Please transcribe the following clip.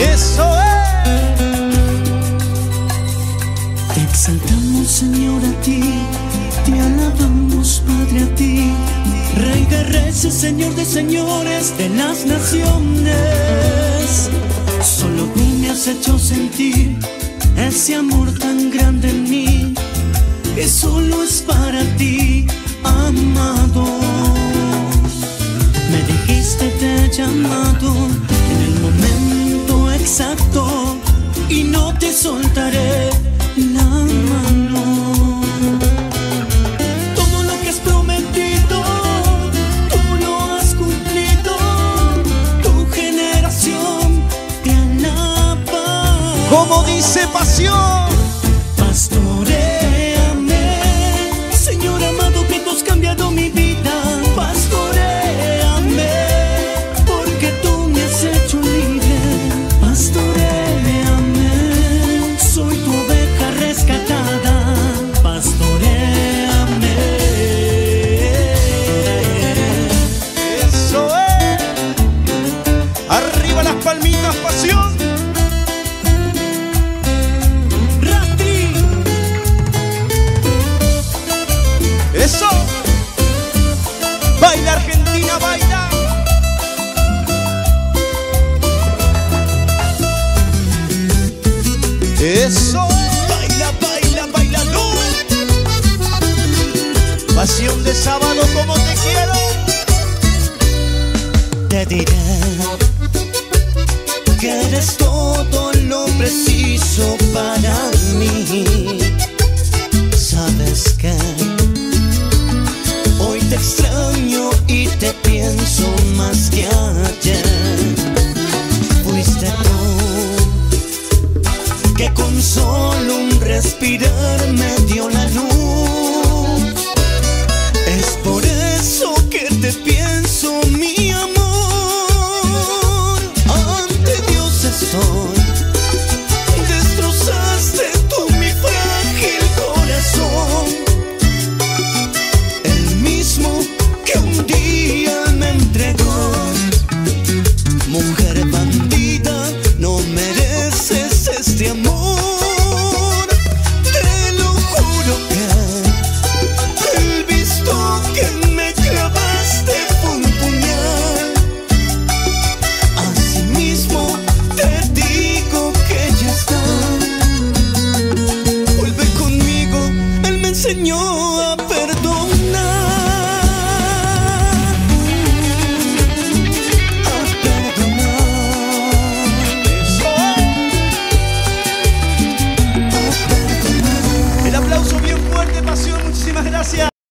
Eso es. Te exaltamos, Señor, a ti. Te alabamos, Padre, a ti. Rey de reyes, Señor de señores de las naciones. Solo tú me has hecho sentir ese amor tan grande en mí. Que solo es para ti, amado. Me dijiste te he llamado soltaré la mano. Todo lo que has prometido, tú lo has cumplido. Tu generación te alaba. Como dice pasión. De sábado como te quiero. te diré que eres todo lo preciso para mí. Sabes que hoy te extraño y te pienso más que ayer. Fuiste tú que con solo un respirar me dio la luz. Señor.